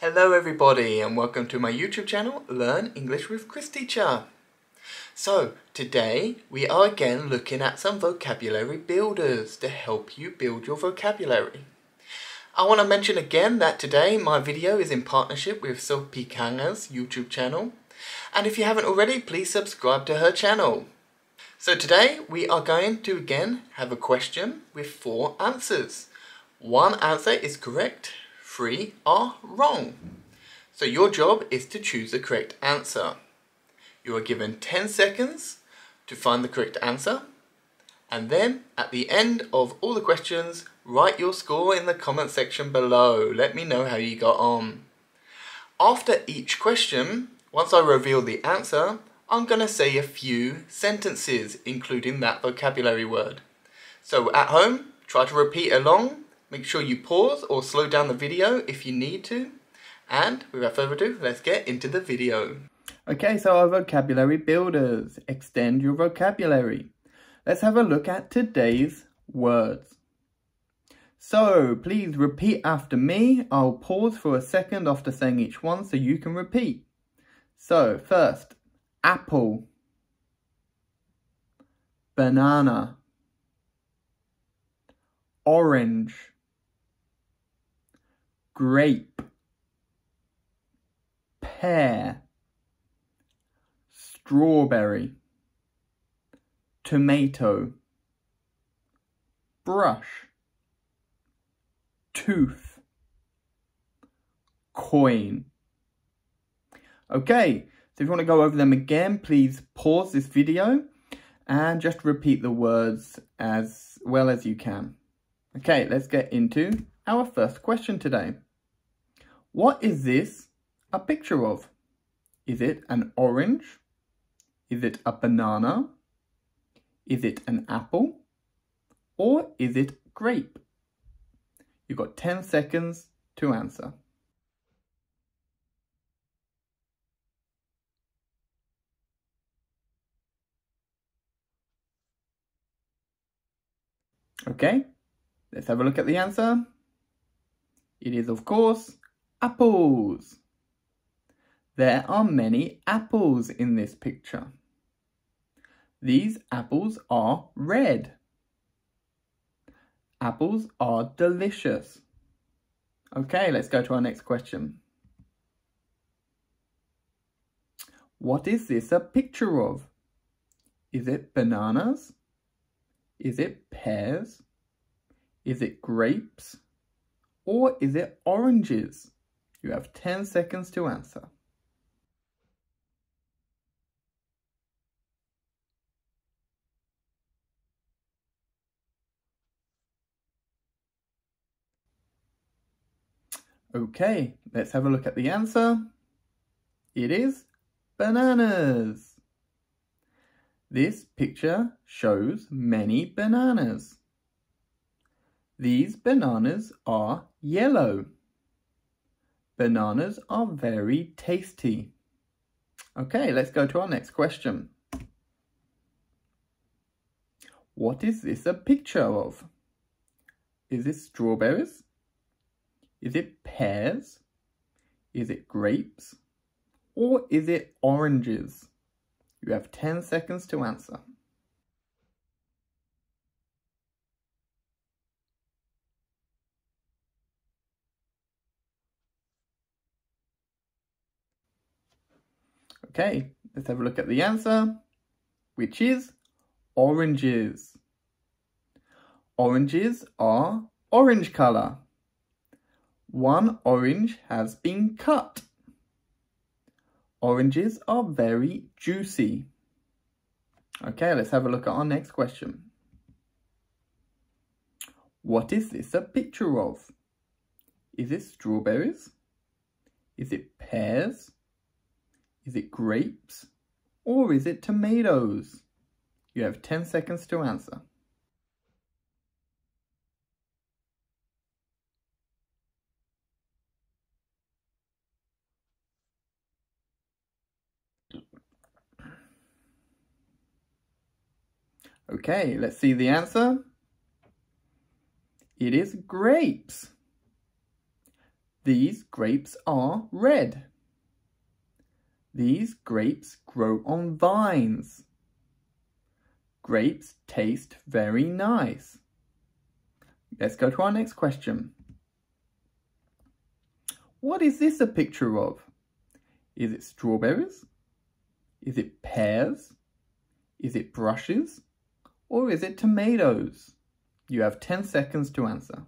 Hello everybody and welcome to my YouTube channel Learn English with Chris Teacher. So today we are again looking at some vocabulary builders to help you build your vocabulary. I want to mention again that today my video is in partnership with Sophie Kanga's YouTube channel and if you haven't already please subscribe to her channel. So today we are going to again have a question with four answers. One answer is correct three are wrong. So your job is to choose the correct answer. You are given 10 seconds to find the correct answer. And then at the end of all the questions, write your score in the comment section below. Let me know how you got on. After each question, once I reveal the answer, I'm going to say a few sentences, including that vocabulary word. So at home, try to repeat along Make sure you pause or slow down the video if you need to. And without further ado, let's get into the video. Okay, so our vocabulary builders. Extend your vocabulary. Let's have a look at today's words. So, please repeat after me. I'll pause for a second after saying each one so you can repeat. So, first, apple, banana, orange, grape, pear, strawberry, tomato, brush, tooth, coin. Okay, so if you want to go over them again, please pause this video and just repeat the words as well as you can. Okay, let's get into our first question today. What is this a picture of? Is it an orange? Is it a banana? Is it an apple? Or is it grape? You've got 10 seconds to answer. Okay, let's have a look at the answer. It is, of course, apples. There are many apples in this picture. These apples are red. Apples are delicious. Okay, let's go to our next question. What is this a picture of? Is it bananas? Is it pears? Is it grapes? Or is it oranges? You have 10 seconds to answer. Okay, let's have a look at the answer. It is bananas. This picture shows many bananas. These bananas are yellow. Bananas are very tasty. Okay, let's go to our next question. What is this a picture of? Is it strawberries? Is it pears? Is it grapes? Or is it oranges? You have 10 seconds to answer. Okay, let's have a look at the answer, which is oranges. Oranges are orange colour. One orange has been cut. Oranges are very juicy. Okay, let's have a look at our next question. What is this a picture of? Is it strawberries? Is it pears? Is it grapes? Or is it tomatoes? You have 10 seconds to answer. Okay, let's see the answer. It is grapes. These grapes are red. These grapes grow on vines. Grapes taste very nice. Let's go to our next question. What is this a picture of? Is it strawberries? Is it pears? Is it brushes? Or is it tomatoes? You have 10 seconds to answer.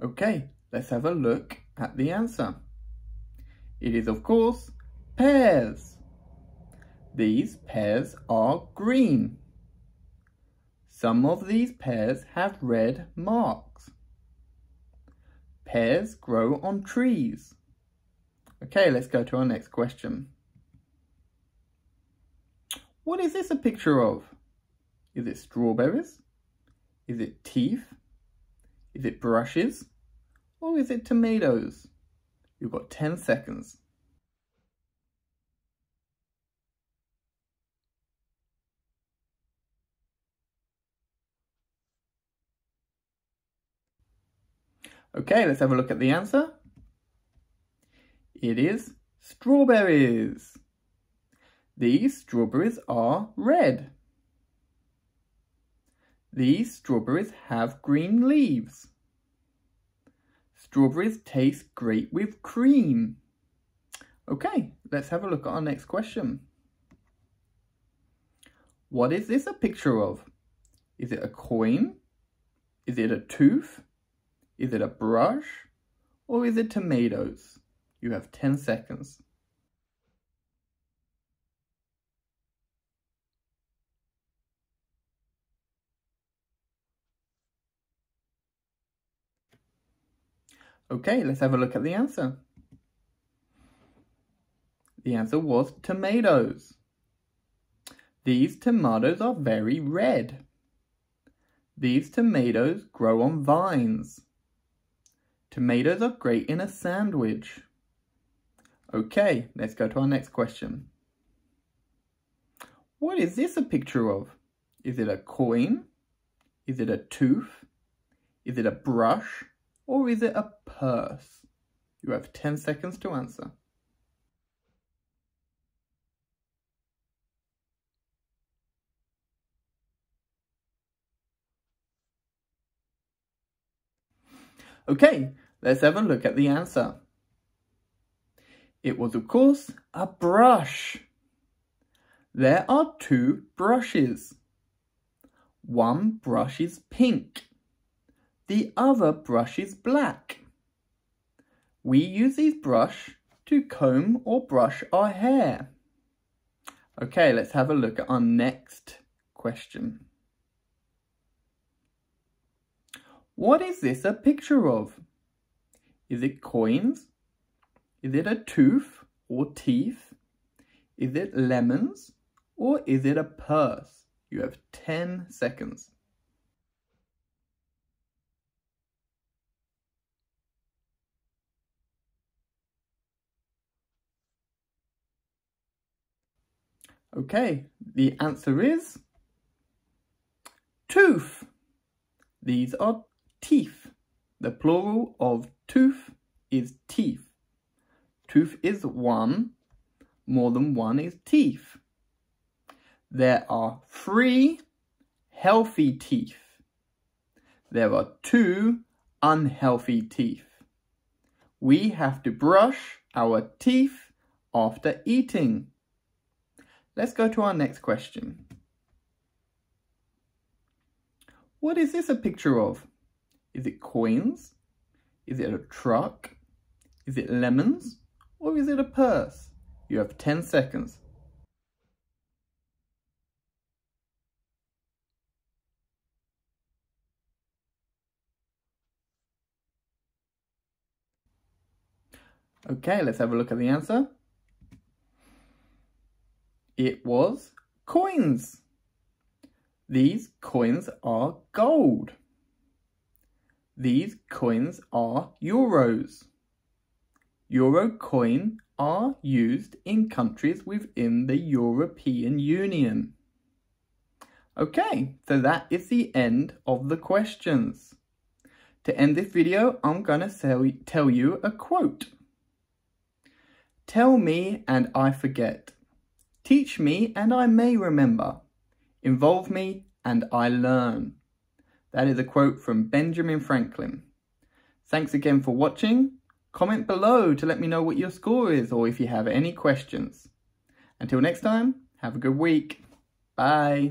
Okay, let's have a look at the answer. It is, of course, pears. These pears are green. Some of these pears have red marks. Pears grow on trees. Okay, let's go to our next question. What is this a picture of? Is it strawberries? Is it teeth? Is it brushes? Or is it tomatoes? You've got 10 seconds. Okay, let's have a look at the answer. It is strawberries. These strawberries are red. These strawberries have green leaves. Strawberries taste great with cream. Okay, let's have a look at our next question. What is this a picture of? Is it a coin? Is it a tooth? Is it a brush? Or is it tomatoes? You have 10 seconds. Okay, let's have a look at the answer. The answer was tomatoes. These tomatoes are very red. These tomatoes grow on vines. Tomatoes are great in a sandwich. Okay, let's go to our next question. What is this a picture of? Is it a coin? Is it a tooth? Is it a brush? Or is it a purse? You have 10 seconds to answer. Okay, let's have a look at the answer. It was, of course, a brush. There are two brushes. One brush is pink. The other brush is black. We use these brush to comb or brush our hair. Okay, let's have a look at our next question. What is this a picture of? Is it coins? Is it a tooth or teeth? Is it lemons? Or is it a purse? You have 10 seconds. Okay, the answer is tooth. These are teeth. The plural of tooth is teeth. Tooth is one, more than one is teeth. There are three healthy teeth. There are two unhealthy teeth. We have to brush our teeth after eating. Let's go to our next question. What is this a picture of? Is it coins? Is it a truck? Is it lemons? Or is it a purse? You have 10 seconds. Okay, let's have a look at the answer. It was coins. These coins are gold. These coins are euros. Euro coin are used in countries within the European Union? Okay, so that is the end of the questions. To end this video, I'm going to tell you a quote. Tell me and I forget. Teach me and I may remember. Involve me and I learn. That is a quote from Benjamin Franklin. Thanks again for watching. Comment below to let me know what your score is or if you have any questions. Until next time, have a good week. Bye.